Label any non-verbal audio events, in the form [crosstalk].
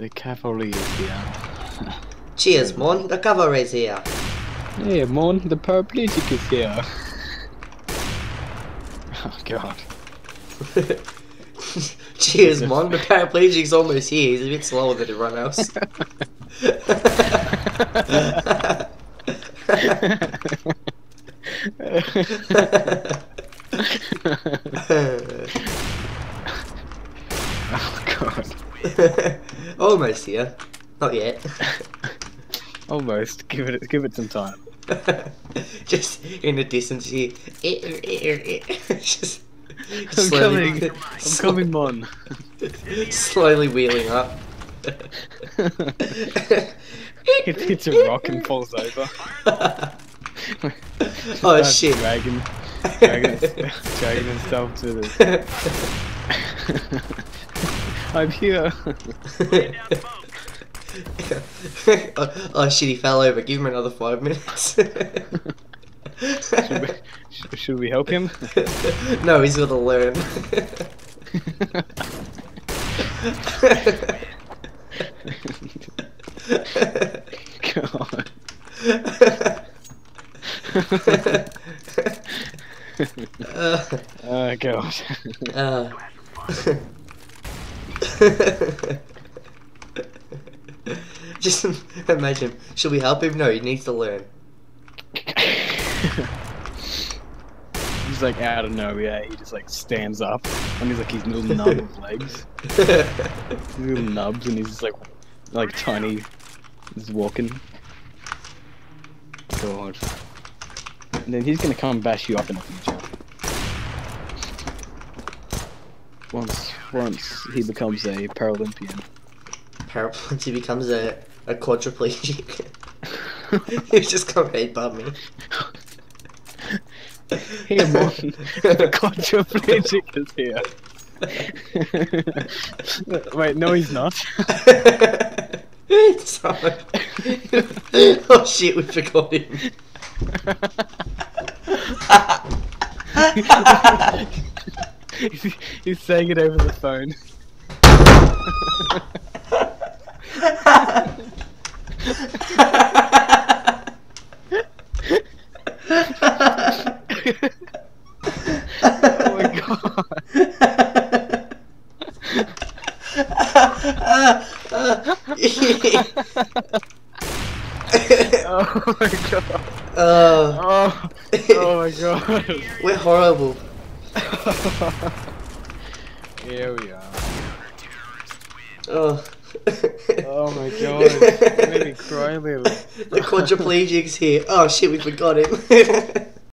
The cavalry is here. [laughs] Cheers, Mon. The cavalry is here. Hey, Mon, the paraplegic is here. [laughs] Oh god. [laughs] Cheers, Mon. The paraplegic's almost here. He's a bit slower than everyone else. oh god. [laughs] almost here. Not yet. [laughs] Almost. Give it give it some time. [laughs] Just in the distance here. Eh, eh, eh, Just I'm slowly, coming. I'm coming, Mon. slowly wheeling up. It hits a rock and falls over. oh shit. Dragging, dragging, dragging himself to the. I'm here. oh, [laughs] oh shit, he fell over. Give him another five minutes. Should we, should we help him? [laughs] no, he's gotta learn. God. uh, [laughs] Oh god. uh. [laughs] Just imagine. Should we help him? No, he needs to learn. [laughs] He's like out of nowhere. He just like stands up, and he's like his little [laughs] nub of legs, his little nubs, and he's just like like tiny. He's walking. God. And then he's gonna come bash you up in the future. Once once he becomes a Paralympian. Parap- [laughs] once he becomes a, a quadriplegic. [laughs] He's just come headbutt me. Here, Mon, the quadriplegic is here. [laughs] Wait, no, he's not. Sorry. oh shit, we forgot him. He's, [laughs] he's saying it over the phone. oh my god. [laughs] [laughs] Oh my god. oh, Oh, oh my god. we're horrible. Here we are. Oh. Oh my [laughs] god. It made me cry a little. The quadriplegic's here. Oh shit, we forgot him. [laughs]